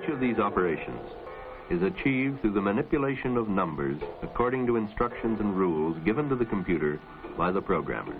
Each of these operations is achieved through the manipulation of numbers according to instructions and rules given to the computer by the programmer.